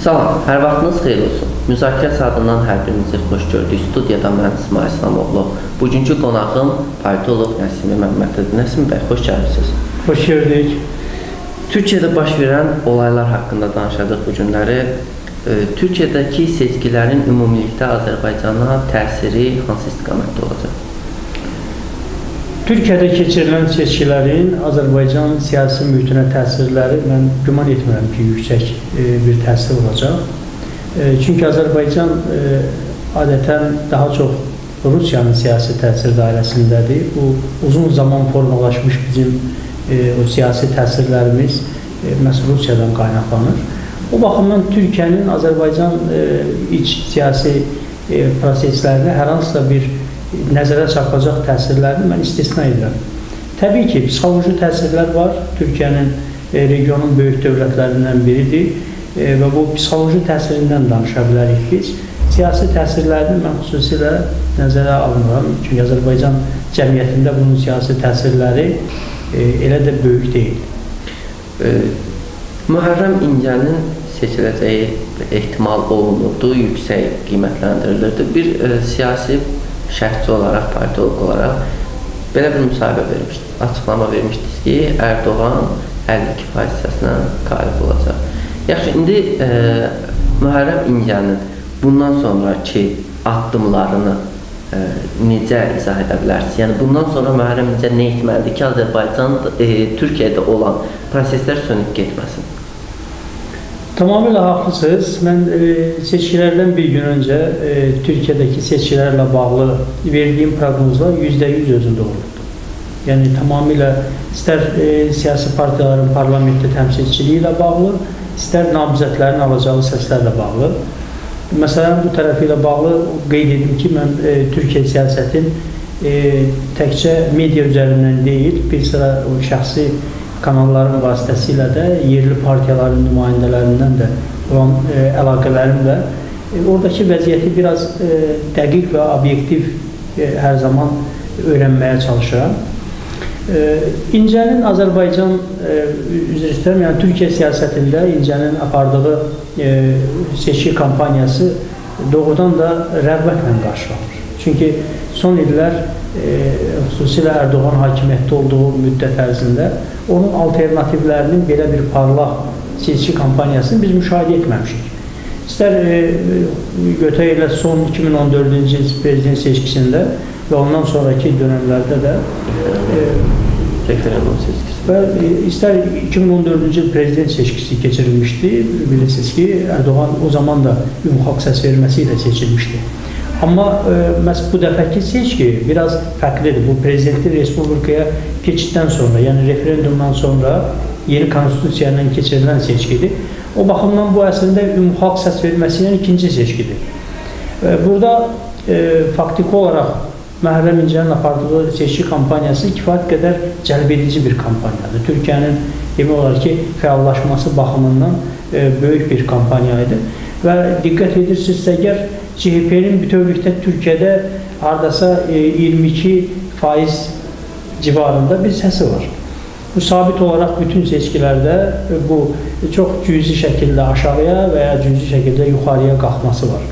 Salam, hər vaxtınız xeyir olsun. Müzakirə saatından hər birinizi xoş gördük. Studiyada mən İsmail İslamoğlu. Bugünkü qonağım politoloq Nəsimi Məmmədlidir. Nəsim bəy, xoş gəlmisiniz. Xoş gördük. Türkiyədə baş verən olaylar haqqında danışacağıq bu günləri. Türkiyədəki seçkilərin ümumilikdə Azərbaycana təsiri hansı istiqamətdə olacaq? Türkiyədə keçirilən seçkilərin Azərbaycan siyasi mühitinə təsirləri mən güman etmirəm ki, yüksək e, bir təsir olacaq. E, çünki Azərbaycan e, adətən daha çox Rusiyanın siyasi təsir dairəsindədir. Bu uzun zaman formalaşmış bizim o siyasi təsirlərimiz məhz Rusiyadan qaynaqlanır. O baxımdan Türkiyənin Azərbaycan iç siyasi proseslərinə hər hansısa bir nəzərə çarpacaq təsirlərini mən istisna edirəm. Təbii ki, psixoloji təsirlər var. Türkiyənin e, regionun böyük dövlətlərindən biridir e, və bu psixoloji təsirindən danışa bilərik biz. Siyasi təsirlərini mən xüsusilə nəzərə almıram. Çünki Azərbaycan cəmiyyətində bunun siyasi təsirləri e, elə də böyük deyil. E, Mühərrəm İncənin seçiləcəyi ehtimal olunurdu, yüksək qiymətləndirilirdi. Bir e, siyasi şərhçi olaraq, politoloq olaraq belə bir müsahibə vermişdiniz. Açıqlama vermişdiniz ki, Ərdoğan 52% hissəsilə qalib olacaq. Yaxşı, indi e, Mühərrəm İncənin bundan sonraki addımlarını e, necə izah edə bilərsiniz? Yəni bundan sonra Mühərrəm İncə nə etməlidir ki, Azərbaycan e, Türkiyədə olan proseslər sönüb getməsin? Tamamilə haqlısınız. Mən e, seçkilərdən bir gün öncə e, Türkiyədəki seçkilərlə bağlı verdiyim proqnozlar %100 özündə olubdu. Yəni tamamilə istər e, siyasi partiyaların parlamentdə təmsilçiliyi ilə bağlı, istər namizədlərin alacağı səslərlə bağlı. Məsələn, bu tərəfi ilə bağlı qeyd edim ki, mən e, Türkiyə siyasətin e, təkcə media üzərindən deyil, bir sıra o şəxsi kanalların vasitəsilə də yerli partiyaların nümayəndələrindən də olan e, əlaqələrimlə e, oradakı vəziyyəti biraz e, dəqiq və obyektiv e, hər zaman öyrənməyə çalışıram. E, İncənin Azərbaycan e, üzr istəyirəm, yəni Türkiyə siyasətində İncənin apardığı e, seçki kampaniyası doğrudan da rəğbətlə qarşılanır. Çünki son illər e, xüsusilə Ərdoğan hakimiyyətdə olduğu müddət ərzində onun alternativlərinin belə bir parlaq seçki kampaniyasını biz müşahidə etməmişik. İstər e, götürək elə son 2014-cü il prezident seçkisində və ondan sonraki dönəmlərdə də e, referendum seçkisi. Və istər 2014-cü il prezident seçkisi keçirilmişdi. Bilirsiniz ki, Ərdoğan o zaman da ümumxalq səs verməsi ilə seçilmişdi. Amma e, məhz bu dəfəki seçki biraz fərqlidir. Bu prezidentin respublikaya keçiddən sonra, yəni referendumdan sonra yeni konstitusiya ilə keçirilən seçkidir. O baxımdan bu əslində ümumxalq səs verməsi ilə ikinci seçkidir. E, burada e, faktiki olaraq Məhrəm İncənin apardığı seçki kampaniyası kifayət qədər cəlb edici bir kampaniyadır. Türkiyənin demək olar ki, fəallaşması baxımından e, böyük bir kampaniya idi. Və diqqət edirsinizsə, əgər CHP-nin bütövlükdə Türkiyədə hardasa 22 e, faiz civarında bir səsi var. Bu sabit olaraq bütün seçkilərdə e, bu çox cüzi şəkildə aşağıya və ya cüzi şəkildə yuxarıya qalxması var.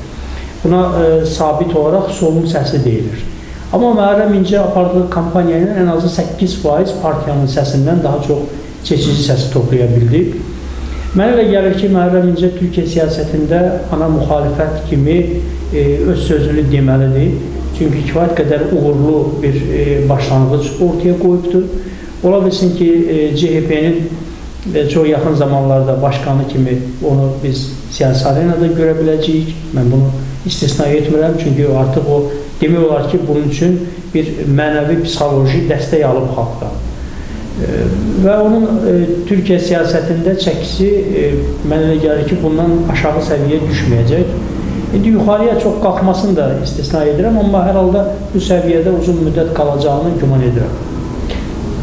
Buna e, sabit olaraq solun səsi deyilir. Amma Müharrəm İnce apardığı kampaniya ilə ən azı 8% partiyanın səsindən daha çox seçici səsi toplaya bildi. Mənə elə gəlir ki, Müharrəm İnce Türkiyə siyasətində ana müxalifət kimi e, öz sözünü deməlidir. Çünki kifayət qədər uğurlu bir e, başlanğıc ortaya qoyubdur. Ola bilsin ki, e, CHP-nin e, çox yaxın zamanlarda başqanı kimi onu biz siyasi arenada görə biləcəyik. Mən bunu istisna etmirəm, çünki artıq o demək olar ki, bunun üçün bir mənəvi psixoloji dəstək alıb xalqdan. Və onun e, Türkiyə siyasətində çəkisi e, mənə elə gəlir ki, bundan aşağı səviyyə düşməyəcək. İndi yuxarıya çox qalxmasını da istisna edirəm, amma hər halda bu səviyyədə uzun müddət qalacağını güman edirəm.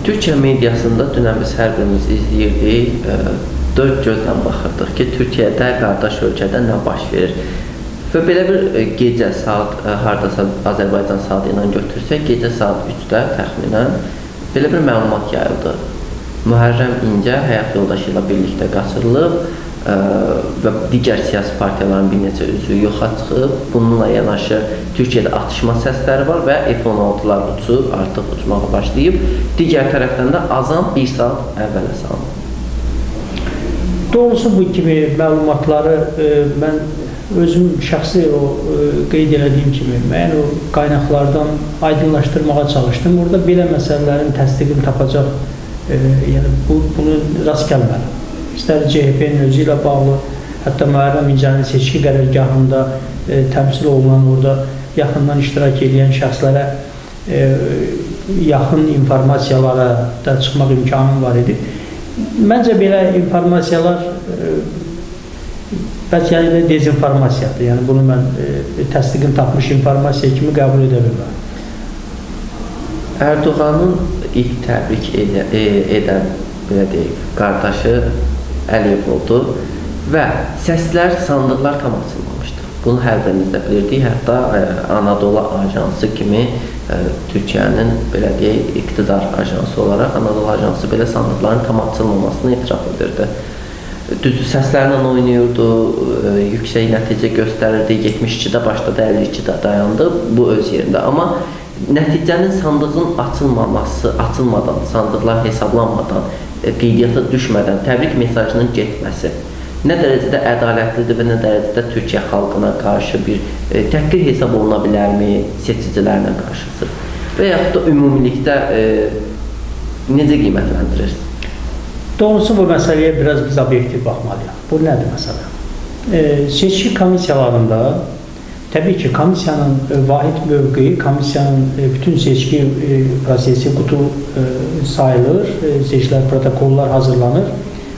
Türkiyə mediasında dünən biz hər birimiz izləyirdik, e, dörd gözlə baxırdıq ki, Türkiyədə, qardaş ölkədə nə baş verir. Və belə bir gecə saat hardasa Azərbaycan saatı ilə götürsək, gecə saat 3-də təxminən belə bir məlumat yayıldı. Mühərrəm İncə həyat yoldaşı ilə birlikdə qaçırılıb, və digər siyasi partiyaların bir neçə üzvü yoxa çıxıb. Bununla yanaşı Türkiyədə atışma səsləri var və F-16-lar uçur, artıq uçmağa başlayıb. Digər tərəfdən də azan 1 saat əvvələ salınıb. Doğrusu bu kimi məlumatları e, mən özüm şəxsi o e, qeyd elədiyim kimi mən o qaynaqlardan aydınlaşdırmağa çalışdım. Orada belə məsələlərin təsdiqini tapacaq, e, yəni bu bunu rast gəlmədim istər CHP-nin özü ilə bağlı, hətta Müharrəm İncənin seçki qərargahında e, təmsil olunan, orada yaxından iştirak edən şəxslərə e, yaxın informasiyalara da çıxmaq imkanım var idi. Məncə belə informasiyalar e, bəlkə yəni dezinformasiyadır. Yəni bunu mən e, təsdiqini tapmış informasiya kimi qəbul edə bilmərəm. Ərdoğanın ilk təbrik edən, e, edən belə deyək, qardaşı Əliyev oldu və səslər, sandıqlar tam açılmamışdı. Bunu hər birimiz də bilirdik. Hətta e, Anadolu Ajansı kimi e, Türkiyənin belə deyək, iqtidar ajansı olaraq Anadolu Ajansı belə sandıqların tam açılmamasını etiraf edirdi. Düz səslərlə oynayırdı, e, yüksək nəticə göstərirdi. 72-də başladı, 52-də dayandı. Bu öz yerində. Amma nəticənin sandığın açılmaması, açılmadan, sandıqlar hesablanmadan E, qeydiyyata düşmədən təbrik mesajının getməsi nə dərəcədə ədalətlidir və nə dərəcədə Türkiyə xalqına qarşı bir e, təhqir hesab oluna bilərmi seçicilərlə qarşısı və yaxud da ümumilikdə e, necə qiymətləndirirsiniz? Doğrusu bu məsələyə biraz biz obyektiv baxmalıyıq. Bu nədir məsələ? E, seçki komissiyalarında Təbii ki, komissiyanın e, vahid mövqeyi, komissiyanın e, bütün seçki e, prosesi qutu sayılır, seçkilər protokollar hazırlanır.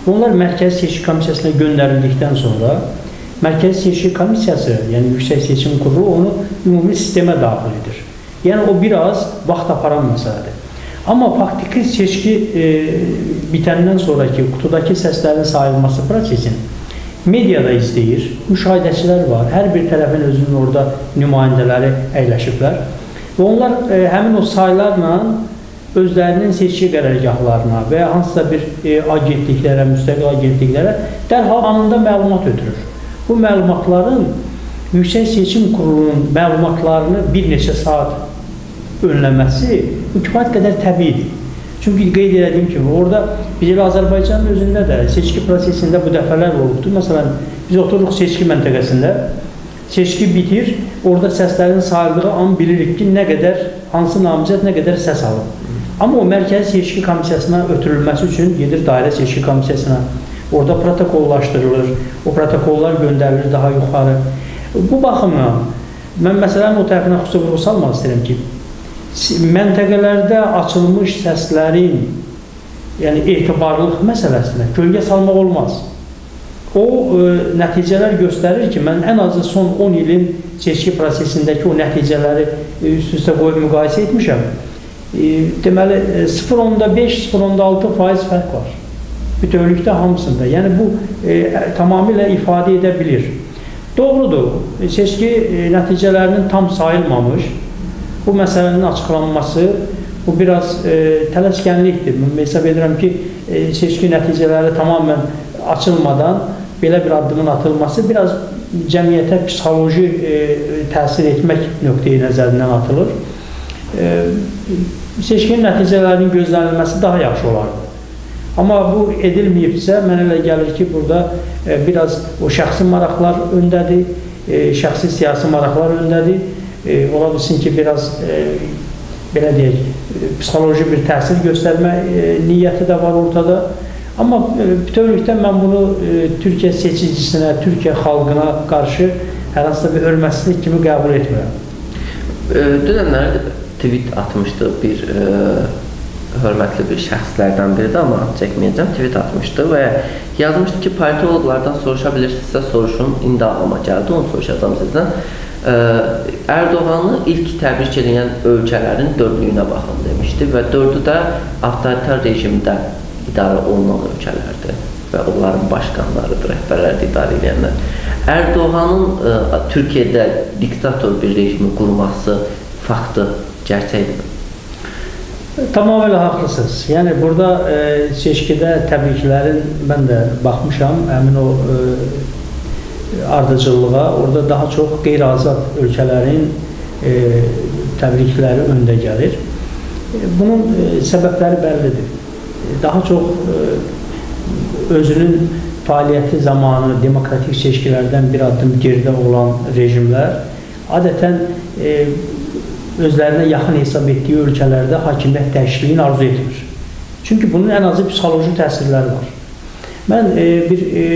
Bunlar Mərkəzi Seçki Komissiyasına göndərildikdən sonra Mərkəzi Seçki Komissiyası, yəni Yüksək Seçim Kurulu onu ümumi sistemə daxil edir. Yəni o biraz vaxt aparan məsələdir. Amma faktiki seçki e, bitəndən sonraki qutudakı səslərin sayılması prosesinin mediada izləyir, müşahidəçilər var, hər bir tərəfin özünün orada nümayəndələri əyləşiblər və onlar e, həmin o saylarla özlərinin seçki qərargahlarına və ya hansısa bir e, agentliklərə, müstəqil agentliklərə dərhal anında məlumat ötürür. Bu məlumatların Yüksək Seçim Kurulunun məlumatlarını bir neçə saat önləməsi bu kifayət qədər təbiidir. Çünki qeyd elədiyim kimi, orada biz elə Azərbaycanın özündə də seçki prosesində bu dəfələr olubdur. Məsələn, biz otururuq seçki məntəqəsində, seçki bitir, orada səslərin sayıldığı an bilirik ki, nə qədər, hansı namizəd nə qədər səs alır. Amma o mərkəzi seçki komissiyasına ötürülməsi üçün gedir dairə seçki komissiyasına. Orada protokollaşdırılır, o protokollar göndərilir daha yuxarı. Bu baxımdan mən məsələnin o tərəfinə xüsusi vurğu salmaq istəyirəm ki, məntəqələrdə açılmış səslərin yəni etibarlılıq məsələsinə kölgə salmaq olmaz. O e, nəticələr göstərir ki, mən ən azı son 10 ilin seçki prosesindəki o nəticələri e, üst-üstə qoyub müqayisə etmişəm. E, deməli 0.5, 0.6 faiz fərq var. Bütövlükdə hamısında. Yəni bu e, tamamilə ifadə edə bilir. Doğrudur, seçki e, nəticələrinin tam sayılmamış, bu məsələnin açıqlanması bu biraz e, tələskənlikdir. Mən hesab edirəm ki, e, seçki nəticələri tamamən açılmadan belə bir addımın atılması biraz cəmiyyətə psixoloji e, təsir etmək nöqteyi nəzərindən atılır. E, seçkin nəticələrinin gözlənilməsi daha yaxşı olardı. Amma bu edilməyibsə, mənə elə gəlir ki, burada e, biraz o şəxsi maraqlar öndədir, e, şəxsi siyasi maraqlar öndədir e, ola bilsin ki, biraz e, belə deyək, e, psixoloji bir təsir göstərmə e, niyyəti də var ortada. Amma e, bütövlükdə mən bunu e, Türkiyə seçicisinə, Türkiyə xalqına qarşı hər hansısa bir hörmətsizlik kimi qəbul etmirəm. E, dünənlərdə tweet atmışdı bir e, hörmətli bir şəxslərdən biri də, amma çəkməyəcəm, tweet atmışdı və yazmışdı ki, politologlardan soruşa bilirsinizsə soruşun, indi ağlıma gəldi, onu soruşacağım sizdən. Ərdoğanı ilk təbrik edən ölkələrin dördlüyünə baxın demişdi və dördü də avtoritar rejimdə idarə olunan ölkələrdir və onların başqanlarıdır, rəhbərlərdir idarə edənlər. Ərdoğanın ə, Türkiyədə diktator bir rejimi qurması faktı gerçəkdir. Tamamilə haqlısınız. Yəni burada e, seçkidə təbriklərin mən də baxmışam, həmin o e, ardıcıllığa. Orada daha çox qeyri-azad ölkələrin e, təbrikləri öndə gəlir. E, bunun e, səbəbləri bəllidir. E, daha çox e, özünün fəaliyyəti zamanı demokratik seçkilərdən bir addım geridə olan rejimlər adətən e, özlərinə yaxın hesab etdiyi ölkələrdə hakimiyyət dəyişikliyini arzu etmir. Çünki bunun ən azı psixoloji təsirləri var. Mən e, bir e,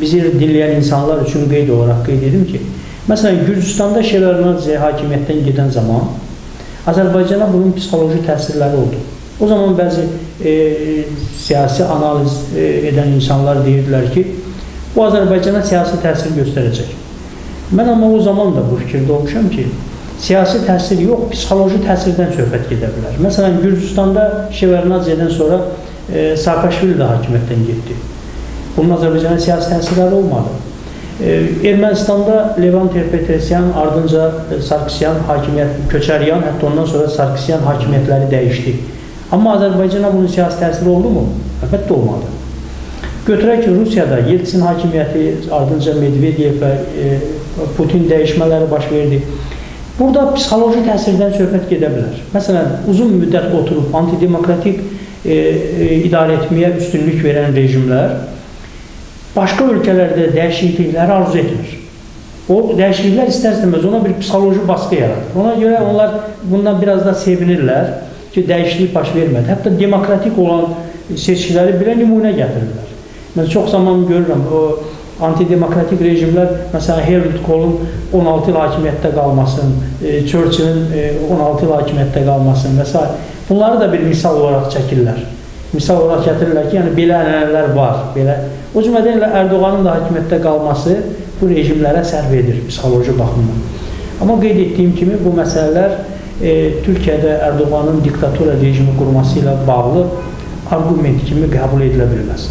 bizi dinləyən insanlar üçün qeyd olaraq qeyd edim ki, məsələn, Gürcüstanda Şevardnadze hakimiyyətdən gedən zaman Azərbaycana bunun psixoloji təsirləri oldu. O zaman bəzi e, siyasi analiz e, edən insanlar deyirdilər ki, bu Azərbaycana siyasi təsir göstərəcək. Mən amma o zaman da bu fikirdə olmuşam ki, siyasi təsir yox, psixoloji təsirdən söhbət gedə bilər. Məsələn, Gürcüstanda Şevərnaziyadan sonra e, Saakashvili də hakimiyyətdən getdi. Bunun Azərbaycana siyasi təsirləri olmadı. E, Ermənistanda Levant Petrosyan, ardınca e, Sarkisyan hakimiyyət, Köçəryan, hətta ondan sonra Sarkisyan hakimiyyətləri dəyişdi. Amma Azərbaycana bunun siyasi təsiri oldu mu? Əlbəttə olmadı. Götürək ki, Rusiyada Yeltsin hakimiyyəti, ardınca Medvedev və e, Putin dəyişmələri baş verdi. Burada psixoloji təsirdən söhbət gedə bilər. Məsələn, uzun müddət oturub antidemokratik e, e, idarə etməyə üstünlük verən rejimlər başqa ölkələrdə dəyişiklikləri arzu etmir. O dəyişikliklər istər-istəməz ona bir psixoloji baskı yaradır. Ona görə onlar bundan biraz da sevinirlər ki, dəyişiklik baş vermədi. Hətta demokratik olan seçkiləri belə nümunə gətirirlər. Mən çox zaman görürəm, o antidemokratik rejimlər, məsələn, Helmut Kohlun 16 il hakimiyyətdə qalmasın, e, Churchillin e, 16 il hakimiyyətdə qalmasın və s. Bunları da bir misal olaraq çəkirlər. Misal olaraq gətirirlər ki, yəni belə ənənələr var. Belə. O cümlədən ilə Ərdoğanın da hakimiyyətdə qalması bu rejimlərə sərv edir psixoloji baxımdan. Amma qeyd etdiyim kimi bu məsələlər e, Türkiyədə Ərdoğanın diktatura rejimi qurması ilə bağlı argument kimi qəbul edilə bilməz.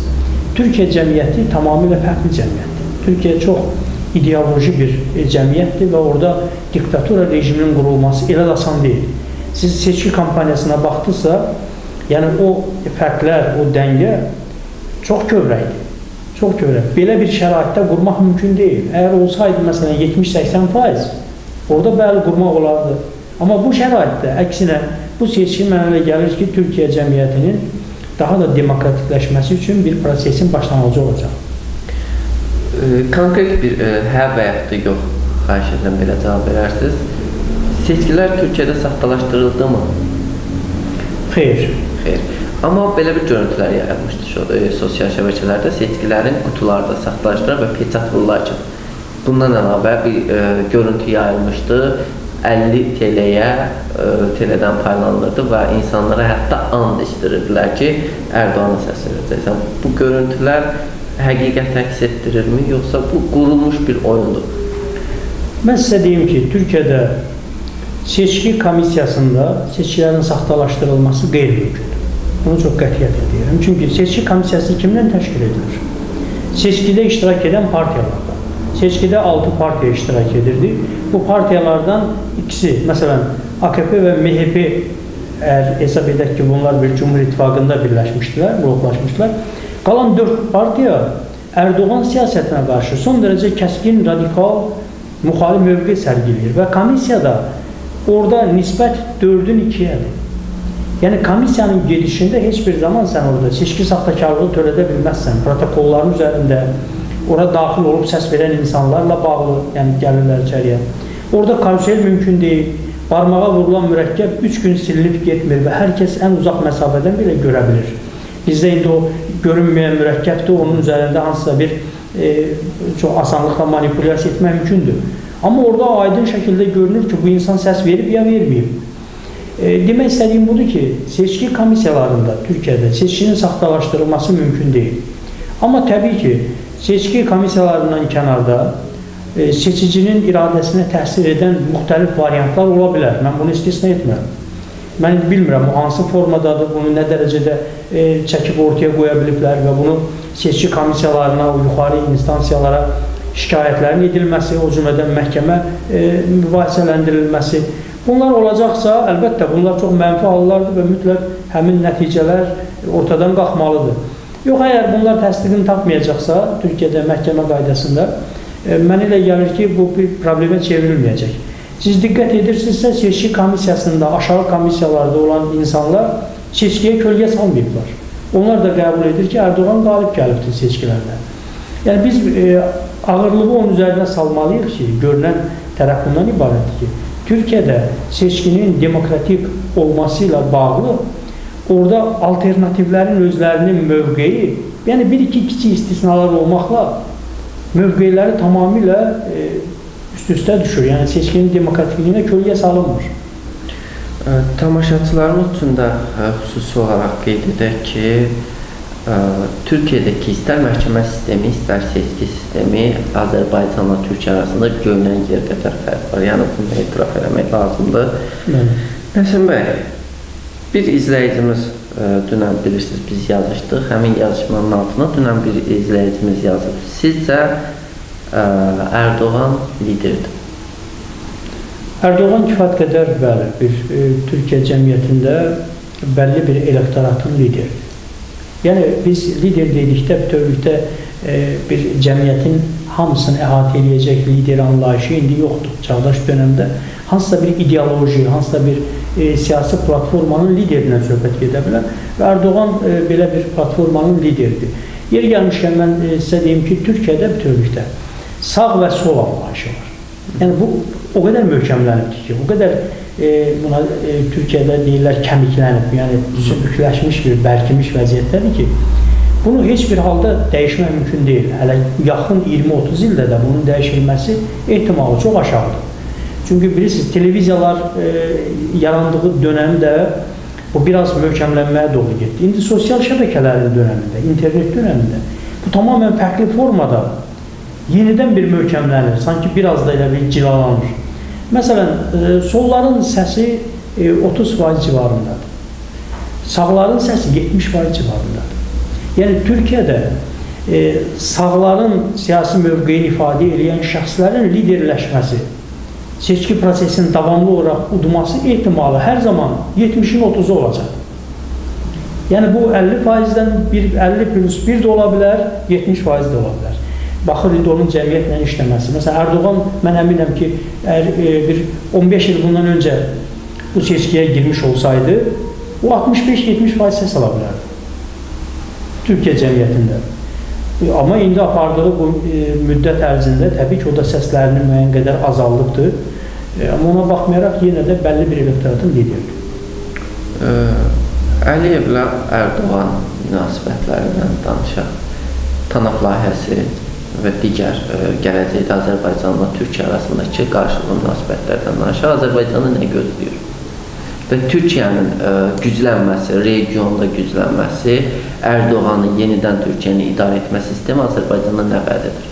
Türkiyə cəmiyyəti tamamilə fərqli cəmiyyətdir. Türkiyə çox ideoloji bir e, cəmiyyətdir və orada diktatura rejiminin qurulması elə də asan deyil. Siz seçki kampaniyasına baxdısa, yəni o fərqlər, o dəngə çox kövrəkdir. Çox kövrək. Belə bir şəraitdə qurmaq mümkün deyil. Əgər olsaydı, məsələn, 70-80 faiz, orada bəli qurmaq olardı. Amma bu şəraitdə, əksinə, bu seçki mənə elə gəlir ki, Türkiyə cəmiyyətinin daha da demokratikləşməsi üçün bir prosesin başlanğıcı olacaq. Konkret bir hə və yaxud da yox xahiş edirəm belə cavab verərsiniz. Seçkilər Türkiyədə saxtalaşdırıldı mı? Xeyr. Xeyr. Amma belə bir görüntülər yayılmışdı şu, e, sosial şəbəkələrdə seçkilərin qutularda saxtalaşdırılır və peçat vurulacaq. Bundan əlavə bir e, görüntü yayılmışdı. 50 TL-yə e, teledən paylanılırdı və insanlara hətta and içdirirdilər ki, Ərdoğana səs verəcəksən. Bu görüntülər həqiqət əks etdirirmi, yoxsa bu qurulmuş bir oyundur? Mən sizə deyim ki, Türkiyədə seçki komissiyasında seçkilərin saxtalaşdırılması qeyri-mümkündür. Bunu çox qətiyyət edirəm. Çünki seçki komissiyası kimdən təşkil edilir? Seçkidə iştirak edən partiyalardan. Seçkidə 6 partiya iştirak edirdi. Bu partiyalardan ikisi, məsələn, AKP və MHP əgər hesab edək ki, bunlar bir Cumhur İttifaqında birləşmişdilər, bloklaşmışdılar. Qalan 4 partiya Ərdoğan siyasətinə qarşı son dərəcə kəskin, radikal, müxalif mövqe sərgiləyir və komissiyada orada nisbət 4-ün 2-yədir. Yəni komissiyanın gedişində heç bir zaman sən orada seçki saxtakarlığı törədə bilməzsən. Protokolların üzərində ora daxil olub səs verən insanlarla bağlı, yəni gəlirlər içəriyə. Orada karusel mümkün deyil. Barmağa vurulan mürəkkəb 3 gün silinib getmir və hər kəs ən uzaq məsafədən belə görə bilir. Bizdə indi o görünməyən mürəkkəbdir, onun üzərində hansısa bir e, çox asanlıqla manipulyasiya etmək mümkündür. Amma orada aydın şəkildə görünür ki, bu insan səs verib ya verməyib. E, demək istədiyim budur ki, seçki komissiyalarında Türkiyədə seçkinin saxtalaşdırılması mümkün deyil. Amma təbii ki, seçki komissiyalarından kənarda e, seçicinin iradəsinə təsir edən müxtəlif variantlar ola bilər. Mən bunu istisna etmirəm. Mən bilmirəm, hansı formadadır, bunu nə dərəcədə e, çəkib ortaya qoya biliblər və bunu seçki komissiyalarına, yuxarı instansiyalara şikayətlərin edilməsi, o cümlədən məhkəmə e, mübahisələndirilməsi, Bunlar olacaqsa, əlbəttə bunlar çox mənfi hallardır və mütləq həmin nəticələr ortadan qalxmalıdır. Yox, əgər bunlar təsdiqini tapmayacaqsa, Türkiyədə məhkəmə qaydasında, e, mənə elə gəlir ki, bu bir problemə çevrilməyəcək. Siz diqqət edirsinizsə, seçki komissiyasında, aşağı komissiyalarda olan insanlar seçkiyə kölgə salmayıblar. Onlar da qəbul edir ki, Erdoğan qalib gəlibdir seçkilərdə. Yəni biz e, ağırlığı onun üzərinə salmalıyıq ki, görünən tərəf bundan ibarətdir ki, Türkiyədə seçkinin demokratik olması ilə bağlı orada alternativlərin özlərinin mövqeyi, yəni bir-iki kiçik istisnalar olmaqla mövqeləri tamamilə e, üst-üstə düşür. Yəni seçkinin demokratikliyinə kölgə salınmır. Tamaşaçılarımız üçün də xüsusi olaraq qeyd edək ki, Türkiyədəki istər məhkəmə sistemi, istər seçki sistemi Azərbaycanla Türkiyə arasında görünən yer qədər fərq var. Yəni bunu etiraf eləmək lazımdır. Nəsim bəy, bir izləyicimiz dünən bilirsiniz biz yazışdıq. Həmin yazışmanın altına dünən bir izləyicimiz yazıb. Sizcə Ərdoğan liderdir? Ərdoğan kifayət qədər bəli, bir e, Türkiyə cəmiyyətində bəlli bir elektoratın lideridir. Yəni biz lider dedikdə bütövlükdə e, bir cəmiyyətin hamısını əhatə edəcək lider anlayışı indi yoxdur. Çağdaş dövrdə hansısa bir ideoloji, hansısa bir e, siyasi platformanın liderindən söhbət gedə bilər və Erdoğan e, belə bir platformanın lideridir. Yer gəlmişkən mən e, sizə deyim ki, Türkiyədə bütövlükdə sağ və sol anlayışı var. Yəni bu o qədər möhkəmlənibdir ki, o qədər e, buna e, Türkiyədə deyirlər kəmiklənib, yəni sümükləşmiş bir, bərkimiş vəziyyətdədir ki, bunu heç bir halda dəyişmək mümkün deyil. Hələ yaxın 20-30 ildə də bunun dəyişilməsi ehtimalı çox aşağıdır. Çünki bilirsiniz, televiziyalar e, yarandığı dönəmdə bu biraz möhkəmlənməyə doğru getdi. İndi sosial şəbəkələrin dönəmində, internet dönəmində bu tamamilə fərqli formada yenidən bir möhkəmlənir, sanki biraz da elə bir cilalanır. Məsələn, e, solların səsi 30% e, civarındadır. Sağların səsi 70% civarındadır. Yəni Türkiyədə e, sağların siyasi mövqeyini ifadə edən şəxslərin liderləşməsi, seçki prosesinin davamlı olaraq udması ehtimalı hər zaman 70-in 30-u olacaq. Yəni bu 50%-dən 50 plus 1 də ola bilər, 70% də ola bilər baxır indi onun cəmiyyətlə işləməsi. Məsələn, Erdoğan mən əminəm ki, əgər e, bir 15 il bundan öncə bu seçkiyə girmiş olsaydı, o 65-70% səs ala bilərdi. Türkiyə cəmiyyətində. E, amma indi apardığı bu e, müddət ərzində təbii ki, o da səslərinin müəyyən qədər azaldıqdır. E, amma ona baxmayaraq yenə də bəlli bir elektoratın lideridir. Əliyevlə Erdoğan münasibətlərindən danışaq. Tanap layihəsi və digər ə, e, gələcəkdə Azərbaycanla Türkiyə arasındakı qarşılıqlı münasibətlərdən danışaq. Azərbaycanı nə gözləyir? Və Türkiyənin ə, e, güclənməsi, regionda güclənməsi, Ərdoğanın yenidən Türkiyəni idarə etmə sistemi Azərbaycanda nə vəd edir?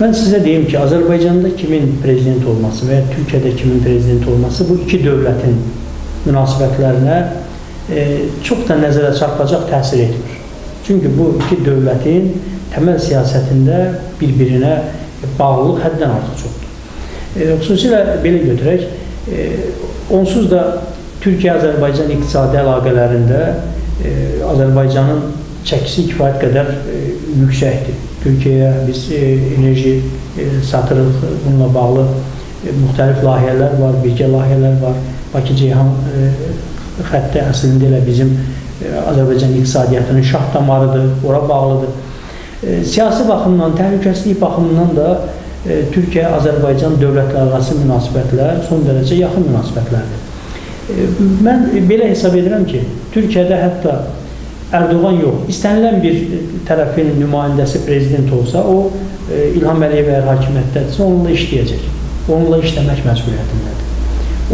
Mən sizə deyim ki, Azərbaycanda kimin prezident olması və ya Türkiyədə kimin prezident olması bu iki dövlətin münasibətlərinə e, çox da nəzərə çarpacaq təsir etmir. Çünki bu iki dövlətin təməl siyasətində bir-birinə bağlılıq həddən artıq çoxdur. E, xüsusilə belə götürək, e, onsuz da Türkiyə-Azərbaycan iqtisadi əlaqələrində e, Azərbaycanın çəkisi kifayət qədər e, yüksəkdir. Türkiyəyə biz e, enerji e, satırıq, bununla bağlı e, müxtəlif layihələr var, birgə layihələr var. Bakı-Ceyhan e, xətti əslində elə bizim e, Azərbaycan iqtisadiyyatının şah damarıdır, ora bağlıdır. E, siyasi baxımdan, təhlükəsizlik baxımından da e, Türkiyə-Azərbaycan dövlətlər arası münasibətlər son dərəcə yaxın münasibətlərdir. E, mən belə hesab edirəm ki, Türkiyədə hətta Ərdoğan yox, istənilən bir tərəfin nümayəndəsi prezident olsa, o İlham Əliyev əgər hakimiyyətdədirsə, onunla işləyəcək. Onunla işləmək məcburiyyətindədir.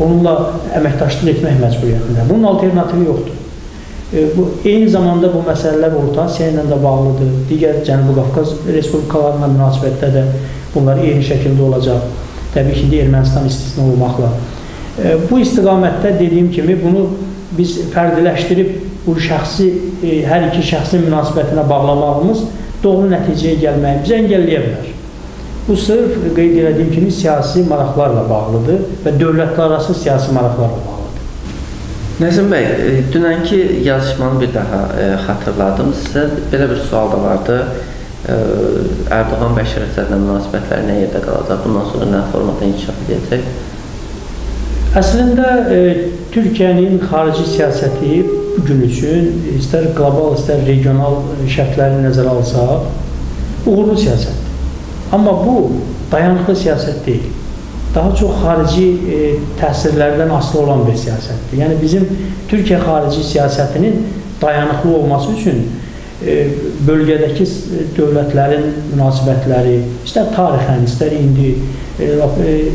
Onunla əməkdaşlıq etmək məcburiyyətindədir. Bunun alternativi yoxdur. Bu, eyni zamanda bu məsələlər Orta Asiya ilə də bağlıdır. Digər Cənubi Qafqaz respublikalarına münasibətdə də bunlar eyni şəkildə olacaq. Təbii ki, Ermənistan istisna olmaqla. Bu istiqamətdə dediyim kimi bunu biz fərdiləşdirib bu şəxsi, e, hər iki şəxsin münasibətinə bağlamağımız doğru nəticəyə gəlməyimizi əngəlləyə bilər. Bu sırf qeyd etdiyim kimi siyasi maraqlarla bağlıdır və dövlətlərarası siyasi maraqlarla bağlıdır. Nəzim bəy, e, dünənki yazışmanı bir daha e, xatırladım. Sizə belə bir sual da vardı. E, Ərdoğan Bəşər Əsədlə münasibətləri nə yerdə qalacaq? Bundan sonra nə formada inkişaf edəcək? Əslində e, Türkiyənin xarici siyasəti bu gün üçün istər qlobal, istər regional şərtləri nəzərə alsaq, uğurlu siyasətdir. Amma bu dayanıqlı siyasət deyil. Daha çox xarici e, təsirlərdən asılı olan bir siyasətdir. Yəni bizim Türkiyə xarici siyasətinin dayanıqlı olması üçün e, bölgədəki dövlətlərin münasibətləri, istər tarixən, istər indi e,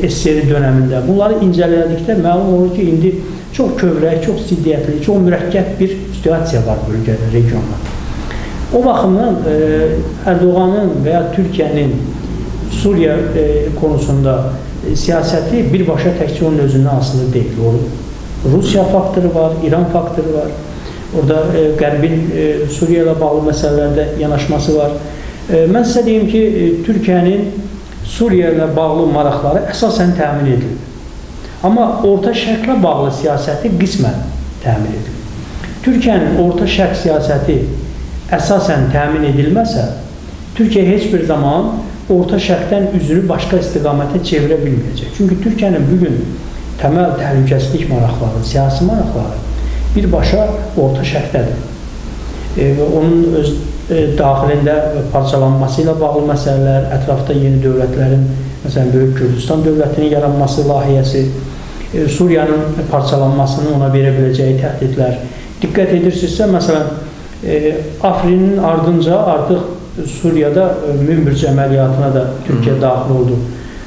SSR dönəmində bunları incələdikdə məlum olur ki, indi çox kövrək, çox ziddiyyətli, çox mürəkkəb bir situasiya var bölgədə, regionda. O baxımdan e, Ərdoğanın və ya Türkiyənin Suriya e, konusunda e, siyasəti birbaşa təkcə onun özündən asılı deyil. O, Rusiya faktoru var, İran faktoru var. Orada e, Qərbin e, Suriya ilə bağlı məsələlərdə yanaşması var. E, mən sizə deyim ki, e, Türkiyənin Suriya ilə bağlı maraqları əsasən təmin edilir. Amma Orta Şərqlə bağlı siyasəti qismən təmin edilir. Türkiyənin Orta Şərq siyasəti əsasən təmin edilməsə, Türkiyə heç bir zaman Orta Şərqdən üzünü başqa istiqamətə çevirə bilməyəcək. Çünki Türkiyənin bugün təməl təhlükəsizlik maraqları, siyasi maraqları birbaşa Orta Şərqdədir. E, onun öz e, daxilində parçalanması ilə bağlı məsələlər, ətrafda yeni dövlətlərin, məsələn, Böyük Kürdistan dövlətinin yaranması layihəsi, e, Suriyanın parçalanmasını ona verə biləcəyi təhdidlər. Diqqət edirsinizsə, məsələn, e, Afrinin ardınca artıq Suriyada e, Münbirc əməliyyatına da Türkiyə daxil oldu.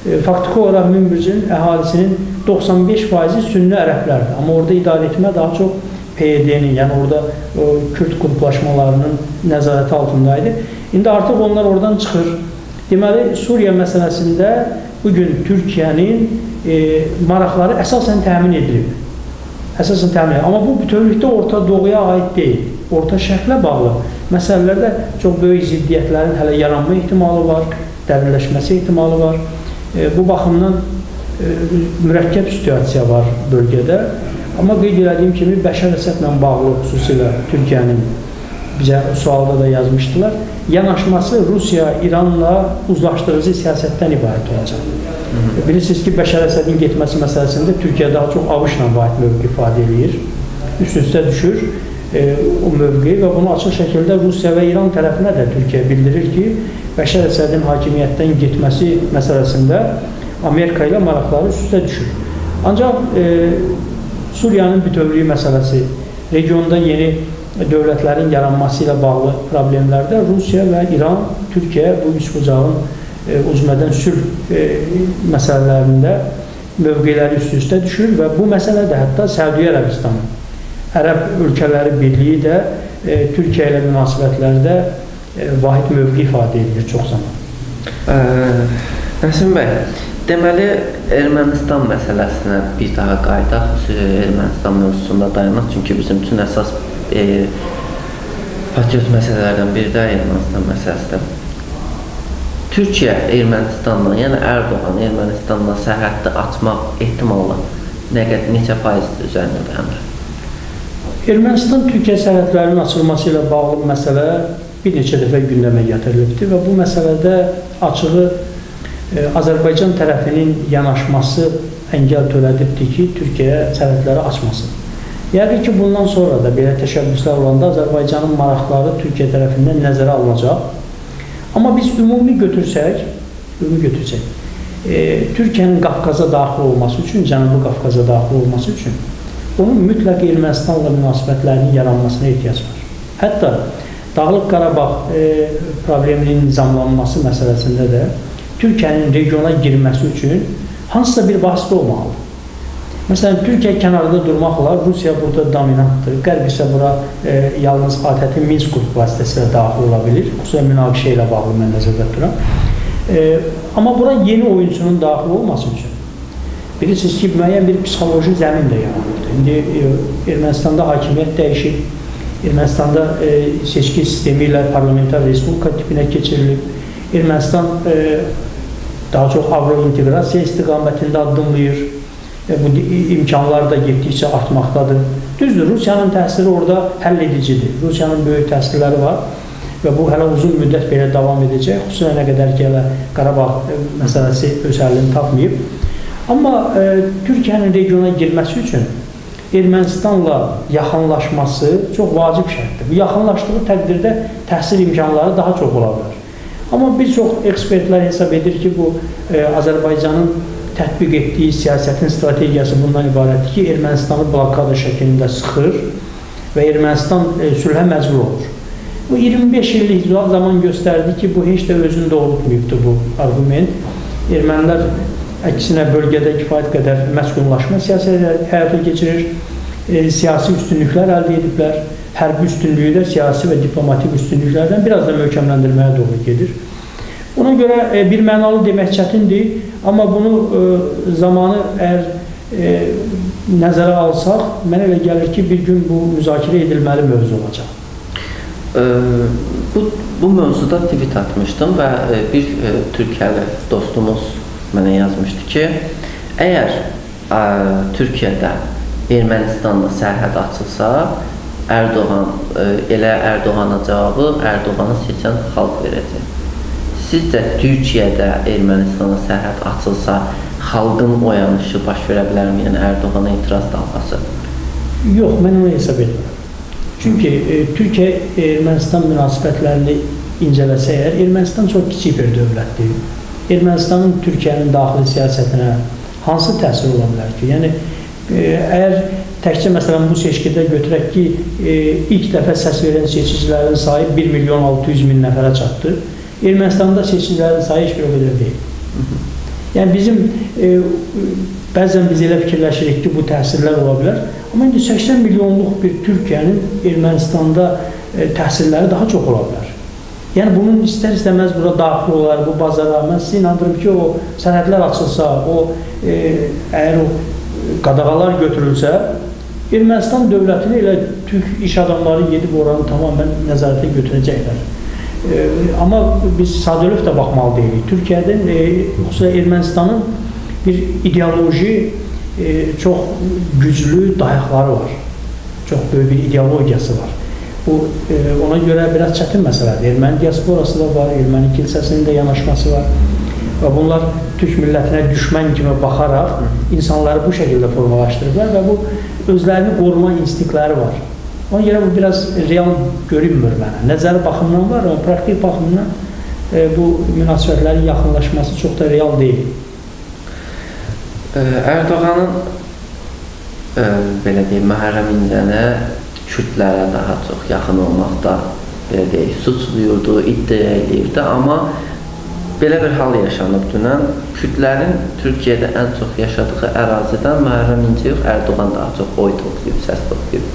E, faktiki olaraq Münbircin əhalisinin 95%-i sünni ərəblərdir. Amma orada idarə etmə daha çox PYD-nin, yəni orada o, Kürt qruplaşmalarının nəzarəti altındaydı. İndi artıq onlar oradan çıxır. Deməli, Suriya məsələsində bugün Türkiyənin e, maraqları əsasən təmin edilib. Əsasən təmin edilib. Amma bu bütövlükdə Orta Doğuya aid deyil. Orta Şərqlə bağlı məsələlərdə çox böyük ziddiyyətlərin hələ yaranma ehtimalı var, dərinləşməsi ehtimalı var. E, bu baxımdan e, mürəkkəb situasiya var bölgədə. Amma qeyd etdiyim kimi Bəşər Əsədlə bağlı xüsusilə Türkiyənin bizə sualda da yazmışdılar. Yanaşması Rusiya İranla uzlaşdırıcı siyasətdən ibarət olacaq. Bilirsiniz ki, Bəşər Əsədin getməsi məsələsində Türkiyə daha çox ABŞ-la vahid mövqe ifadə edir. Üst-üstə düşür e, o mövqeyi və bunu açıq şəkildə Rusiya və İran tərəfinə də Türkiyə bildirir ki, Bəşər Əsədin hakimiyyətdən getməsi məsələsində Amerika ilə maraqları üst-üstə düşür. Ancaq e, Suriyanın bütövlüyü məsələsi, regionda yeni dövlətlərin yaranması ilə bağlı problemlərdə Rusiya və İran, Türkiyə bu üçbucağın e, uzmədən sülh e, məsələlərində mövqeləri üst-üstə düşür və bu məsələ də hətta Səudiyyə Ərəbistanı Ərəb ölkələri birliyi də e, Türkiyə ilə münasibətlərdə e, vahid mövqe ifadə edir çox zaman. Nəsim bəy, deməli Ermənistan məsələsinə bir daha qayıdaq. Ermənistan mövzusunda dayanaq, çünki bizim üçün əsas e, patriot məsələlərdən biri də Ermənistan məsələsidir. Türkiyə Ermənistanla, yəni Ərdoğan Ermənistanla sərhəddə açmaq ehtimalı nə qədər neçə faiz üzərində dayanır? Ermənistan-Türkiyə sərhədlərinin açılması ilə bağlı məsələ bir neçə dəfə gündəmə gətirilibdir və bu məsələdə açığı e, Azərbaycan tərəfinin yanaşması əngəl törədibdir ki, Türkiyəyə sərhədləri açmasın. Yəqin ki, bundan sonra da belə təşəbbüslər olanda Azərbaycanın maraqları Türkiyə tərəfindən nəzərə alınacaq. Amma biz ümumi götürsək, ümumi götürsək, e, Türkiyənin Qafqaza daxil olması üçün, Cənubi Qafqaza daxil olması üçün onun mütləq Ermənistanla münasibətlərinin yaranmasına ehtiyac var. Hətta Dağlıq Qarabağ e, probleminin nizamlanması məsələsində də Türkiyənin regiona girməsi üçün hansısa bir vasitə olmalıdır. Məsələn, Türkiyə kənarda durmaqla Rusiya burada dominantdır. Qərb isə bura e, yalnız adəti Minsk qrup vasitəsilə daxil ola bilir. Xüsusən münaqişə ilə bağlı mən nəzərdə tuturam. E, amma bura yeni oyunçunun daxil olması üçün bilirsiniz ki, müəyyən bir psixoloji zəmin də yaranırdı. İndi e, Ermənistanda hakimiyyət dəyişib, Ermənistanda e, seçki sistemi ilə parlamentar respublika tipinə keçirilib. Ermənistan e, daha çox avrointeqrasiya istiqamətində addımlayır. E, bu imkanlar da getdikcə artmaqdadır. Düzdür, Rusiyanın təsiri orada həll edicidir. Rusiyanın böyük təsirləri var və bu hələ uzun müddət belə davam edəcək. Xüsusən nə qədər ki, hələ Qarabağ e, məsələsi öz həllini tapmayıb. Amma e, Türkiyənin regiona girməsi üçün Ermənistanla yaxınlaşması çox vacib şərtdir. Bu yaxınlaşdığı təqdirdə təhsil imkanları daha çox ola bilər. Amma bir çox ekspertlər hesab edir ki, bu e, Azərbaycanın tətbiq etdiyi siyasətin strategiyası bundan ibarətdir ki, Ermənistanı blokada şəklində sıxır və Ermənistan e, sülhə məcbur olur. Bu 25 illik zaman göstərdi ki, bu heç də özünü doğrultmayıbdır bu argument. Ermənilər əksinə bölgədə kifayət qədər məskunlaşma siyasəti həyata keçirir, e, siyasi üstünlüklər əldə ediblər, hərbi üstünlüyü də siyasi və diplomatik üstünlüklərdən biraz da möhkəmləndirməyə doğru gedir. Ona görə e, bir mənalı demək çətindir, amma bunu e, zamanı əgər e, nəzərə alsaq, mənə elə gəlir ki, bir gün bu müzakirə edilməli mövzu olacaq. Bu, bu mövzuda tweet atmışdım və e, bir e, Türkiyəli dostumuz mənə yazmışdı ki, əgər ə, Türkiyədə Ermənistanla sərhəd açılsa, Ərdoğan ə, elə Ərdoğana cavabı Ərdoğanı seçən xalq verəcək. Sizcə Türkiyədə Ermənistana sərhəd açılsa, xalqın oyanışı baş verə bilərmi? Yəni Ərdoğana etiraz dalğası? Yox, mən onu hesab etmirəm. Çünki e, Türkiyə-Ermənistan münasibətlərini incələsə əgər, Ermənistan çox kiçik bir dövlətdir. Ermənistanın Türkiyənin daxili siyasətinə hansı təsir ola bilər ki? Yəni, e, əgər təkcə məsələn bu seçkidə götürək ki, e, ilk dəfə səs verən seçicilərin sayı 1 milyon 600 min nəfərə çatdı. Ermənistanda seçicilərin sayı heç bir o qədər deyil. Yəni bizim e, bəzən biz elə fikirləşirik ki, bu təsirlər ola bilər. Amma indi 80 milyonluq bir Türkiyənin Ermənistanda e, təhsilləri daha çox ola bilər. Yəni bunun istər-istəməz bura daxil olar, bu bazara. Mən sizə inandırım ki, o sənədlər açılsa, o e, əgər o qadağalar götürülsə, Ermənistan dövlətini elə türk iş adamları gedib oranı tamamən nəzarətə götürəcəklər. E, amma biz sadəlöv də baxmalı deyilik. Türkiyədən, e, xüsusən Ermənistanın bir ideoloji e, çox güclü dayaqları var. Çox böyük bir ideologiyası var. Bu e, ona görə biraz çətin məsələdir. Erməni diasporası da var, erməni kilsəsinin də yanaşması var. Və bunlar türk millətinə düşmən kimi baxaraq insanları bu şəkildə formalaşdırırlar və bu özlərini qoruma instinktləri var. Ona görə bu biraz real görünmür mənə. Nəzəri baxımından var, amma praktik baxımdan e, bu münasibətlərin yaxınlaşması çox da real deyil. Ərdoğanın ə, belə deyim, Məhərrəm İncəni kürdlərə daha çox yaxın olmaqda belə deyək, suçluyurdu, iddia edirdi, amma belə bir hal yaşanıb dünən. Kürdlərin Türkiyədə ən çox yaşadığı ərazidən Məhərrəm İnci yox, Ərdoğan daha çox oy toplayıb, səs toplayıb.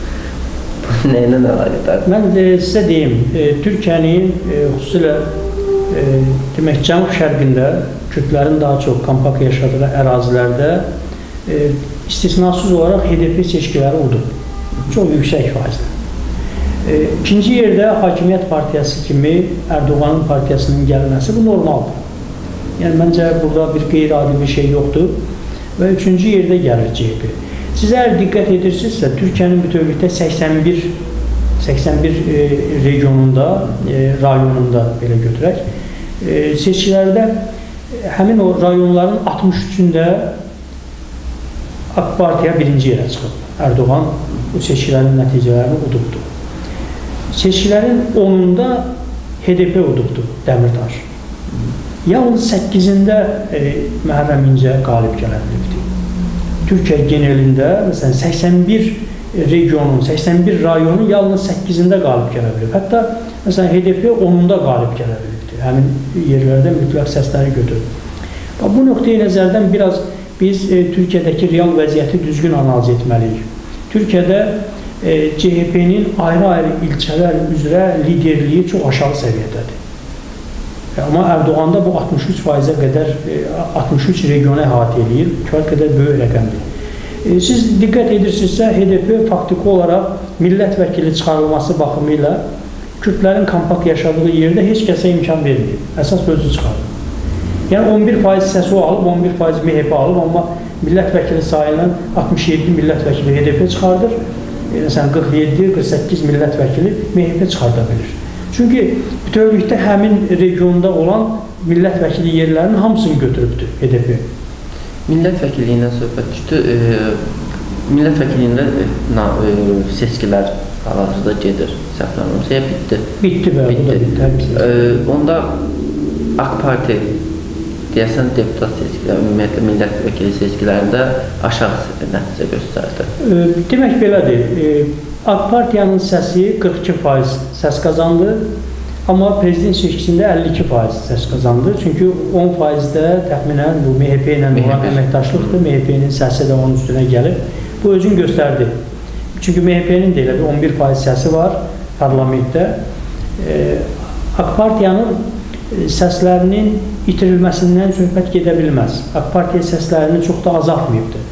Nə ilə əlaqədar? Mən e, sizə deyim, e, Türkiyənin e, xüsusilə e, demək cənub şərqində Kürdlərin daha çox kompakt yaşadığı ərazilərdə e, istisnasız olaraq HDP seçkiləri udub. Çox yüksək faizlə. E, ikinci yerdə Hakimiyyət Partiyası kimi Ərdoğanın partiyasının gəlməsi bu normaldır. Yəni, məncə burada bir qeyri-adi bir şey yoxdur. Və üçüncü yerdə gəlir CHP. Siz əgər diqqət edirsinizsə, Türkiyənin bütövlükdə 81 81 e, regionunda, e, rayonunda belə götürək, e, seçkilərdə həmin o rayonların 63-ündə AK Partiya birinci yerə çıxıb. Ərdoğan bu seçkilərin nəticələrini udubdu. Seçkilərin 10-unda HDP udubdu Dəmirtaş. Yalnız 8-də e, Məhərrəm İncə qalib gələ bilibdi. Türkiyə genelində, məsələn, 81 regionun, 81 rayonun yalnız 8-də qalib gələ bilib. Hətta, məsələn, HDP 10-unda qalib gələ bilib həmin yerlərdə mütləq səsləri götürür. Bu nöqteyi nəzərdən biraz biz e, Türkiyədəki real vəziyyəti düzgün analiz etməliyik. Türkiyədə e, CHP-nin ayrı-ayrı ilçələr üzrə liderliyi çox aşağı səviyyədədir. Amma Ərdoğanda bu 63%-ə qədər, e, 63 regiona əhatə edir, kifayət qədər böyük rəqəmdir. E, siz diqqət edirsinizsə, HDP faktiki olaraq millət vəkili çıxarılması baxımı ilə Kürdlərin kompakt yaşadığı yerdə heç kəsə imkan verməyib. Əsas özü çıxarır. Yəni 11% səsi o alıb, 11% MHP alıb, amma millət vəkili sayı ilə 67 millət vəkili HDP çıxardır. Məsələn 47, 48 millət vəkili MHP çıxarda bilir. Çünki bütövlükdə həmin regionda olan millət vəkili yerlərinin hamısını götürübdür HDP. Millət vəkilliyindən söhbət düşdü. E, millət vəkilliyində e, e, seçkilər hal-hazırda gedir. Səhvlənmirəmsə, ya bitdi? Bitdi bu da bitdi. E, onda AK Parti deyəsən deputat seçkiləri, ümumiyyətlə millət vəkili seçkilərində aşağı nəticə göstərdi. Demək belədir. AK Partiyanın səsi 42% səs qazandı. Amma prezident seçkisində 52% səs qazandı. Çünki 10%də təxminən bu MHP ilə olan əməkdaşlıqdır. MHP-nin səsi də onun üstünə gəlib. Bu özünü göstərdi. Çünki MHP-nin də elə bir 11% səsi var parlamentdə. AK Partiyanın səslərinin itirilməsindən söhbət gedə bilməz. AK Partiya səslərini çox da azaltmayıbdır.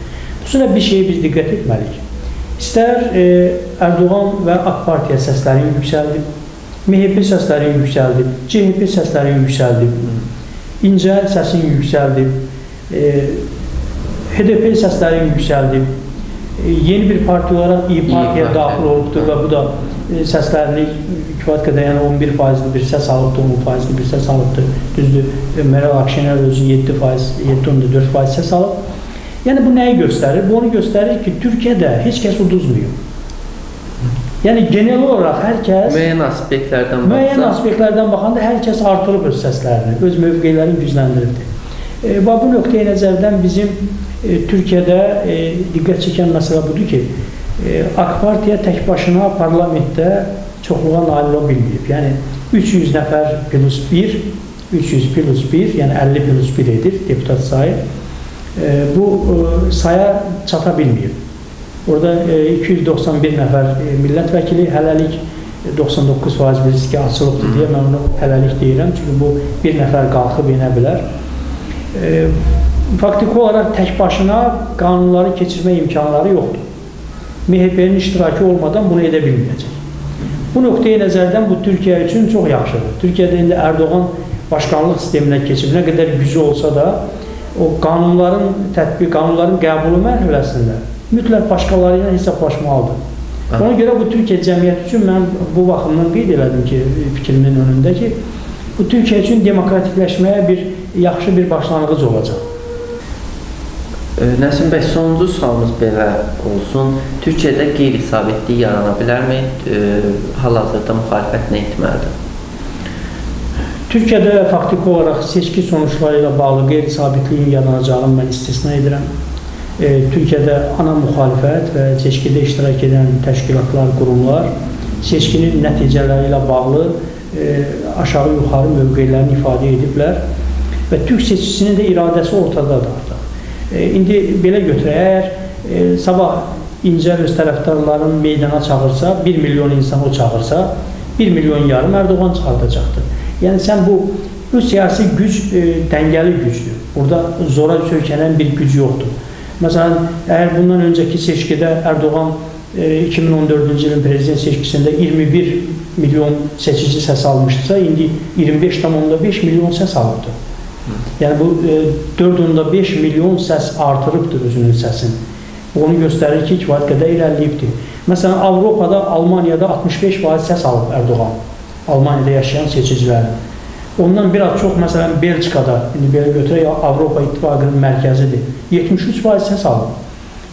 Xüsusilə bir şeyi biz diqqət etməliyik. İstər e, Ərdoğan və AK Partiya səslərini yüksəldib, MHP səsləri yüksəldib, CHP səsləri yüksəldib, İncəl səsini yüksəldib, e, HDP səsləri yüksəldib, yeni bir parti olaraq İYİ Partiya daxil olubdur və bu da e, səslərini kifayət qədər, yəni 11 faizli bir səs alıbdır, 10 faizli bir səs alıbdır. Düzdür, e, Meral Akşener özü 7 faiz, 7.4 faiz səs alıb. Yəni bu nəyi göstərir? Bu onu göstərir ki, Türkiyədə heç kəs uduzmuyor. Yəni genel olaraq hər kəs müəyyən aspektlərdən baxsa, müəyyən aspektlərdən baxanda hər kəs artırıb öz səslərini, öz mövqelərini gücləndiribdir. E, bu nöqteyi nəzərdən bizim e, Türkiyədə e, diqqət çəkən məsələ budur ki, e, AK Partiya tək başına parlamentdə çoxluğa nail ola bilməyib. Yəni 300 nəfər plus 1, 300 plus 1, yəni 50 plus 1 edir deputat sayı. E, bu e, saya çata bilməyib. Orada 291 e, nəfər e, millət vəkili hələlik 99% bir riski açılıbdır deyə mən onu hələlik deyirəm. Çünki bu bir nəfər qalxıb yenə bilər. E, faktiki olaraq tək başına qanunları keçirmə imkanları yoxdur. MHP-nin iştirakı olmadan bunu edə bilməyəcək. Bu nöqteyi nəzərdən bu Türkiyə üçün çox yaxşıdır. Türkiyədə indi Ərdoğan başkanlıq sisteminə keçib, nə qədər gücü olsa da, o qanunların tətbiq, qanunların qəbulu mərhələsində mütləq başqaları ilə hesablaşmalıdır. Ona görə bu Türkiyə cəmiyyəti üçün mən bu baxımdan qeyd elədim ki, fikrimin önündə ki, bu Türkiyə üçün demokratikləşməyə bir yaxşı bir başlanğıc olacaq. Nəsim bəy, sonuncu sualımız belə olsun. Türkiyədə qeyri-sabitlik yarana bilərmi? Hal-hazırda müxalifət nə etməlidir? Türkiyədə faktiki olaraq seçki sonuçları ilə bağlı qeyri-sabitliyin yaranacağını mən istisna edirəm. Türkiyədə ana müxalifət və seçkidə iştirak edən təşkilatlar, qurumlar seçkinin nəticələri ilə bağlı aşağı-yuxarı mövqelərini ifadə ediblər və türk seçicisinin də iradəsi ortadadır. İndi belə götürək, əgər sabah İncəl öz tərəfdarların meydana çağırsa, 1 milyon insan o çağırsa, 1 milyon yarım Ərdoğan çıxardacaqdır. Yəni sən bu, bu siyasi güc e, dəngəli gücdür. Burada zora söykənən bir güc yoxdur. Məsələn, əgər bundan öncəki seçkidə 2014-cü e, ilin prezident seçkisində 21 milyon seçici səs almışdısa, indi 25,5 milyon səs alıbdır. Yəni bu 4,5 e, milyon səs artırıbdır özünün səsini. Onu göstərir ki, kifayət qədər irəliləyibdir. Məsələn, Avropada, Almaniyada 65% səs alıb Ərdoğan. Almaniyada yaşayan seçicilərin. Ondan biraz çox, məsələn, Belçikada, indi belə götürək, Avropa İttifaqının mərkəzidir. 73% səs alıb.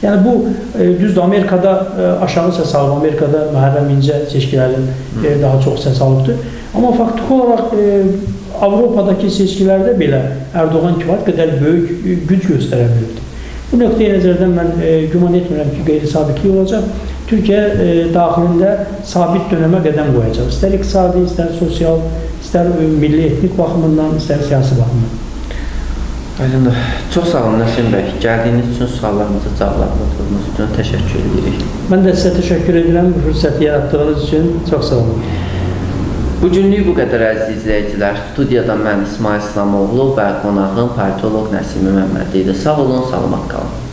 Yəni bu, e, düzdür, Amerikada e, aşağı səs alıb, Amerikada Məhərrəm İncə seçkilərin e, daha çox səs alıbdır. Amma faktiki olaraq e, Avropadakı seçkilərdə belə Ərdoğan kifayət qədər böyük e, güc göstərə bilibdir. Bu nöqteyi nəzərdən mən e, güman etmirəm ki, qeyri-sabitlik olacaq. Türkiyə e, daxilində sabit dönəmə qədəm qoyacaq. İstər iqtisadi, istər sosial, istər milli etnik baxımından, istər siyasi baxımdan. Aydındır. Çox sağ olun Nəsim bəy. Gəldiyiniz üçün, suallarımızı cavablandırdığınız üçün təşəkkür edirik. Mən də sizə təşəkkür edirəm bu fürsəti yaratdığınız üçün. Çox sağ olun. Bu günlük bu qədər əziz izləyicilər. Studiyada mən İsmail İslamoğlu və qonağım politoloq Nəsimi Məmməd idi. Sağ olun, salamat qalın.